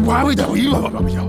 Why would we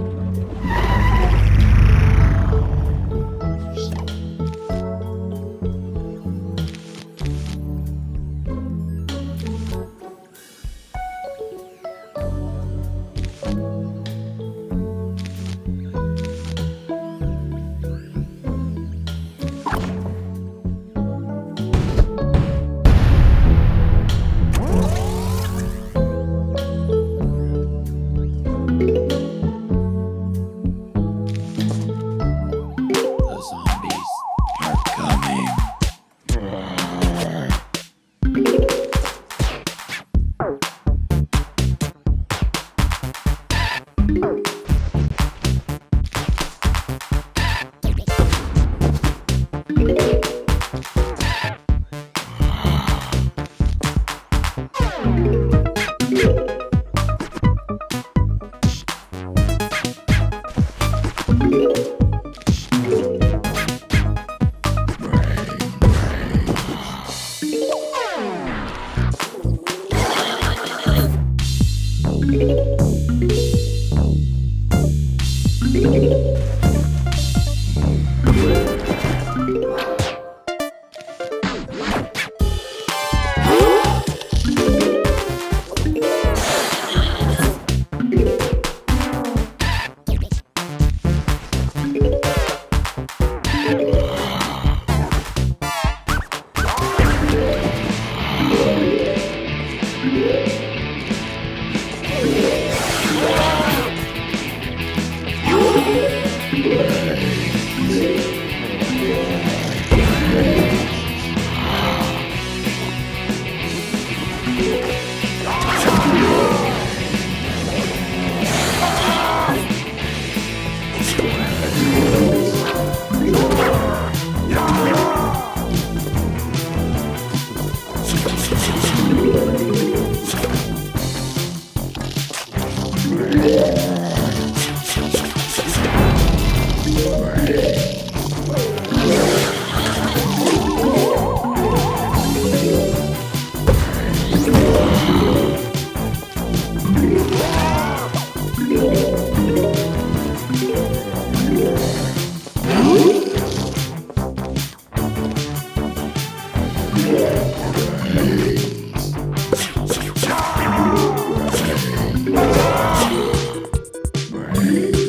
Thank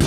you.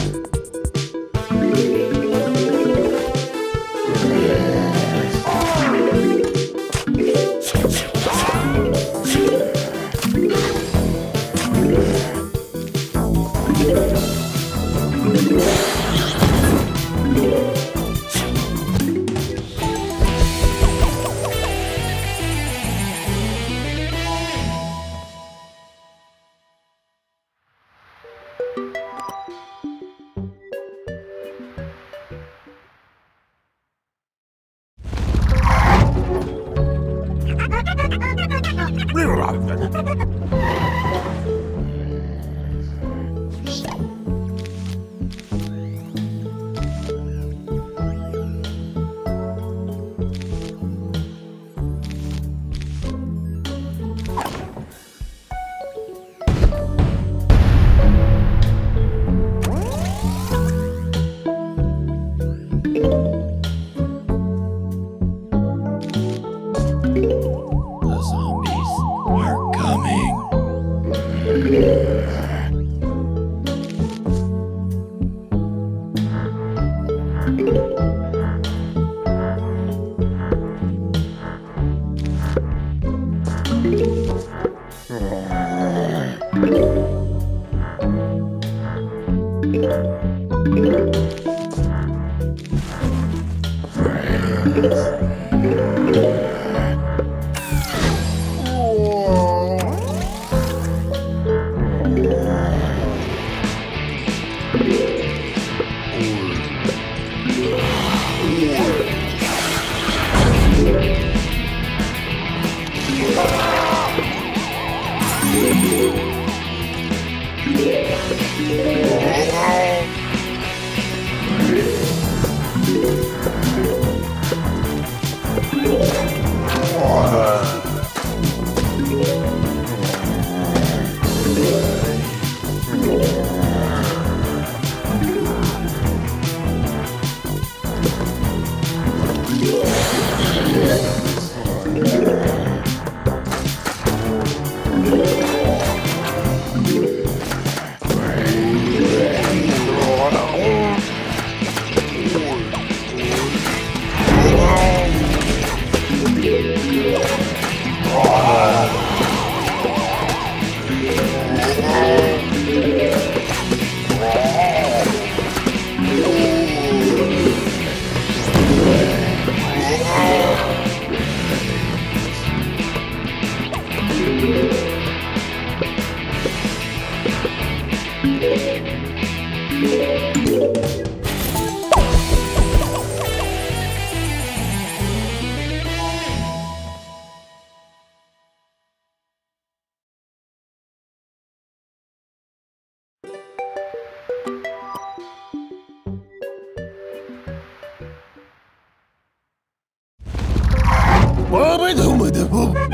بابل هم ده بابل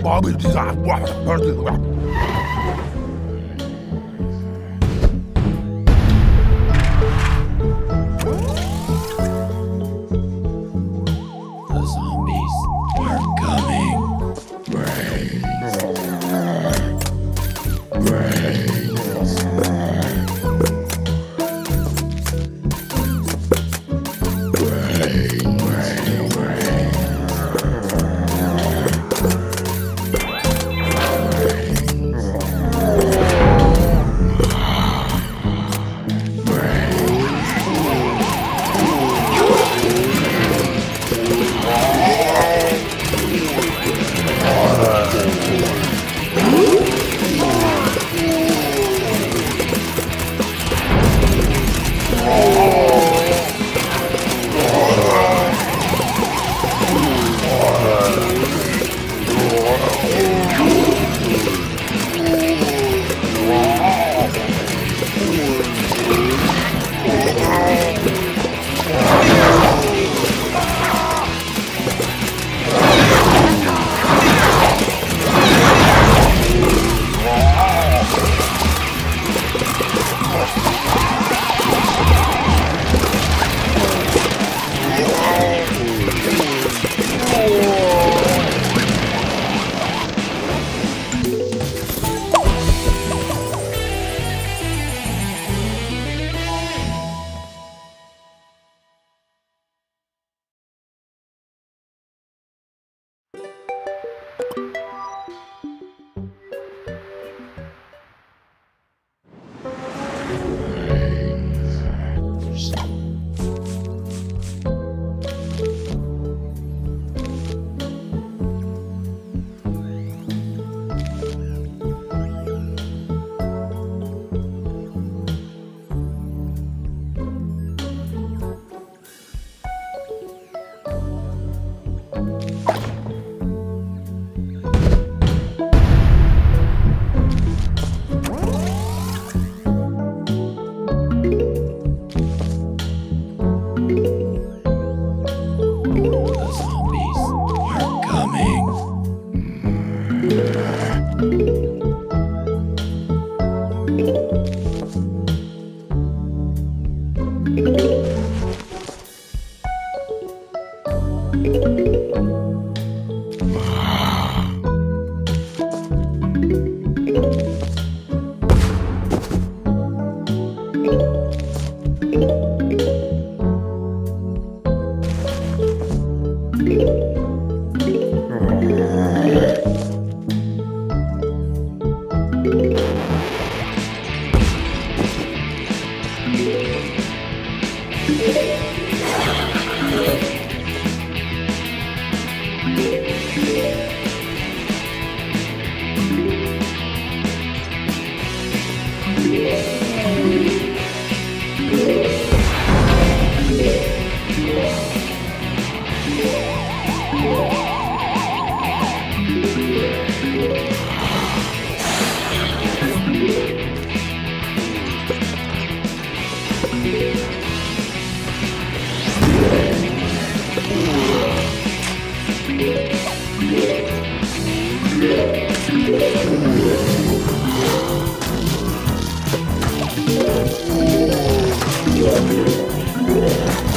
بابل بابل Yeah.